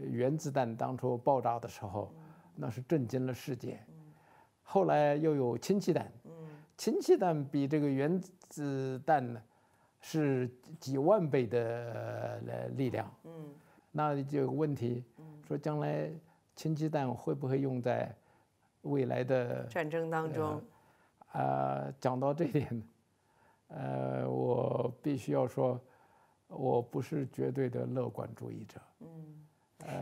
原子弹当初爆炸的时候，那是震惊了世界。后来又有氢气弹，氢气弹比这个原子弹呢是几万倍的力量。那就有个问题，说将来氢气弹会不会用在未来的战争当中？啊，讲到这点，呃，我必须要说，我不是绝对的乐观主义者。嗯，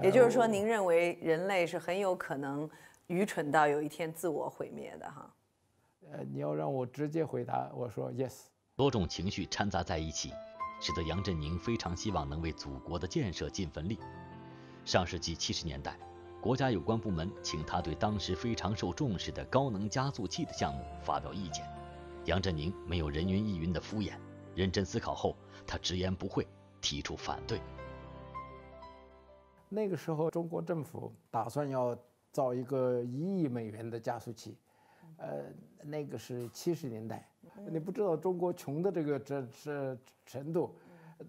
也就是说，您认为人类是很有可能愚蠢到有一天自我毁灭的哈？呃，你要让我直接回答，我说 yes。多种情绪掺杂在一起。使得杨振宁非常希望能为祖国的建设尽份力。上世纪七十年代，国家有关部门请他对当时非常受重视的高能加速器的项目发表意见。杨振宁没有人云亦云的敷衍，认真思考后，他直言不讳，提出反对。那个时候，中国政府打算要造一个一亿美元的加速器，呃，那个是七十年代。你不知道中国穷的这个这这程度，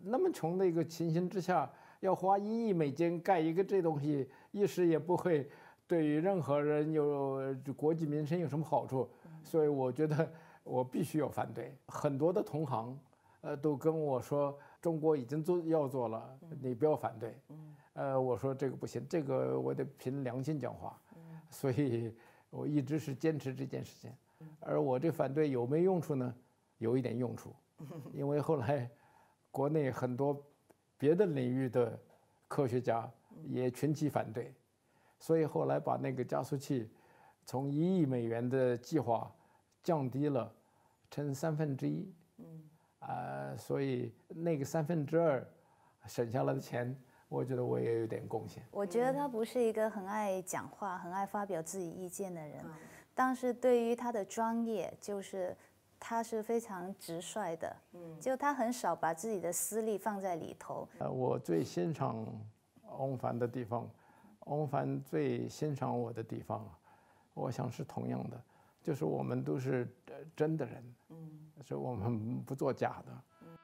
那么穷的一个情形之下，要花一亿美金盖一个这东西，一时也不会对于任何人有国计民生有什么好处，所以我觉得我必须要反对。很多的同行，呃，都跟我说中国已经做要做了，你不要反对。呃，我说这个不行，这个我得凭良心讲话，所以我一直是坚持这件事情。而我这反对有没有用处呢？有一点用处，因为后来国内很多别的领域的科学家也群起反对，所以后来把那个加速器从一亿美元的计划降低了成三分之一。嗯，啊，所以那个三分之二省下来的钱，我觉得我也有点贡献。我觉得他不是一个很爱讲话、很爱发表自己意见的人。但是对于他的专业，就是他是非常直率的，嗯，就他很少把自己的私利放在里头。呃，我最欣赏翁帆的地方，翁帆最欣赏我的地方，我想是同样的，就是我们都是真的人，嗯，是我们不做假的。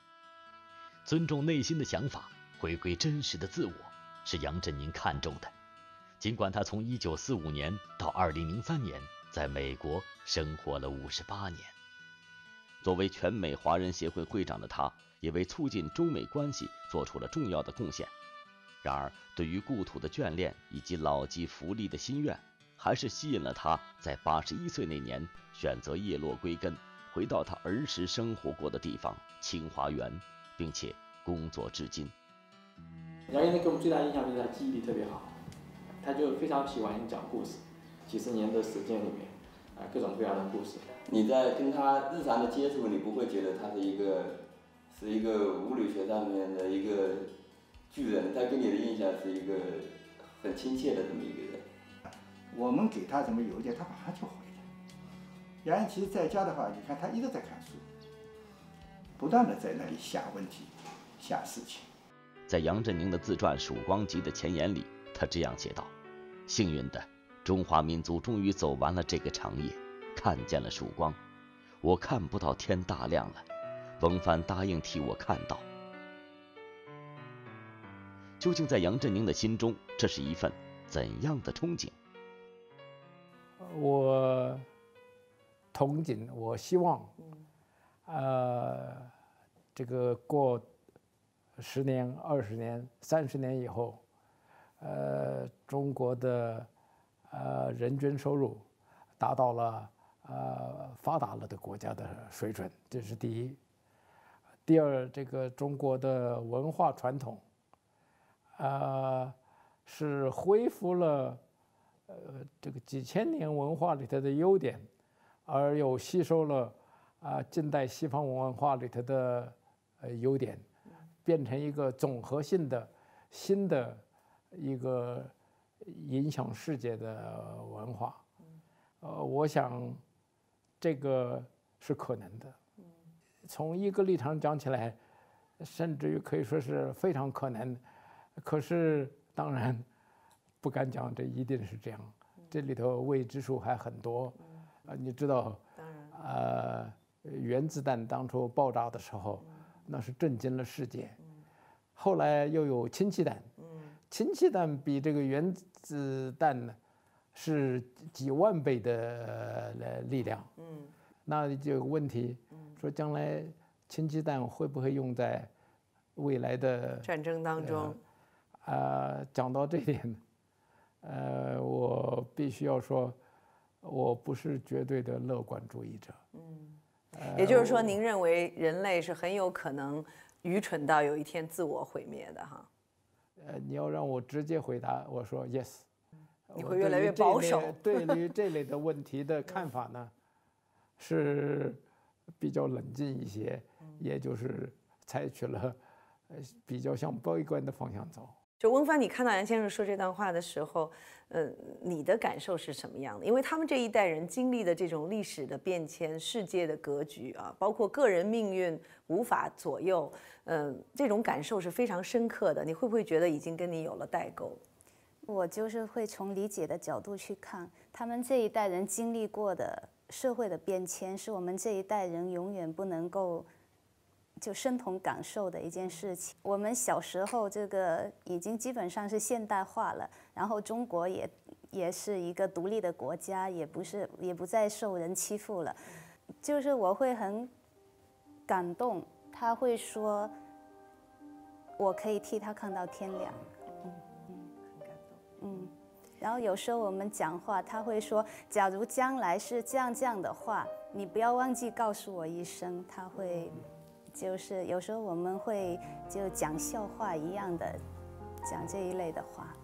尊重内心的想法，回归真实的自我，是杨振宁看重的。尽管他从1945年到2003年。在美国生活了五十八年，作为全美华人协会会长的他，也为促进中美关系做出了重要的贡献。然而，对于故土的眷恋以及老骥伏枥的心愿，还是吸引了他在八十一岁那年选择叶落归根，回到他儿时生活过的地方清华园，并且工作至今。杨先生给我们最大印象就是他记忆力特别好，他就非常喜欢讲故事。几十年的时间里面，啊，各种各样的故事。你在跟他日常的接触，你不会觉得他是一个，是一个物理学上面的一个巨人，他给你的印象是一个很亲切的这么一个人。我们给他什么邮件，他马上就回的。杨其实在家的话，你看他一直在看书，不断的在那里想问题、想事情。在杨振宁的自传《曙光集》的前言里，他这样写道：“幸运的。”中华民族终于走完了这个长夜，看见了曙光。我看不到天大亮了，翁帆答应替我看到。究竟在杨振宁的心中，这是一份怎样的憧憬？我憧憬，我希望，呃，这个过十年、二十年、三十年以后，呃，中国的。呃，人均收入达到了呃发达了的国家的水准，这是第一。第二，这个中国的文化传统，呃，是恢复了呃这个几千年文化里头的优点，而又吸收了啊近代西方文化里头的呃优点，变成一个总和性的新的一个。影响世界的文化，呃，我想这个是可能的。从一个立场讲起来，甚至于可以说是非常可能。可是当然不敢讲这一定是这样，这里头未知数还很多。啊，你知道，呃，原子弹当初爆炸的时候，那是震惊了世界。后来又有氢气弹。氢气弹比这个原子弹呢是几万倍的呃力量。嗯，那就有个问题，说将来氢气弹会不会用在未来的战争当中？啊，讲到这一点，呃，我必须要说，我不是绝对的乐观主义者。嗯，也就是说，您认为人类是很有可能愚蠢到有一天自我毁灭的哈？呃，你要让我直接回答，我说 yes。你会越来越保守。对于这类的问题的看法呢，是比较冷静一些，也就是采取了呃比较向悲观的方向走。就翁帆，你看到杨先生说这段话的时候，呃，你的感受是什么样的？因为他们这一代人经历的这种历史的变迁、世界的格局啊，包括个人命运无法左右，嗯，这种感受是非常深刻的。你会不会觉得已经跟你有了代沟？我就是会从理解的角度去看，他们这一代人经历过的社会的变迁，是我们这一代人永远不能够。就身同感受的一件事情。我们小时候这个已经基本上是现代化了，然后中国也也是一个独立的国家，也不是也不再受人欺负了。就是我会很感动，他会说，我可以替他看到天亮。嗯嗯，很感动。嗯，然后有时候我们讲话，他会说，假如将来是这样这样的话，你不要忘记告诉我一声。他会。就是有时候我们会就讲笑话一样的讲这一类的话。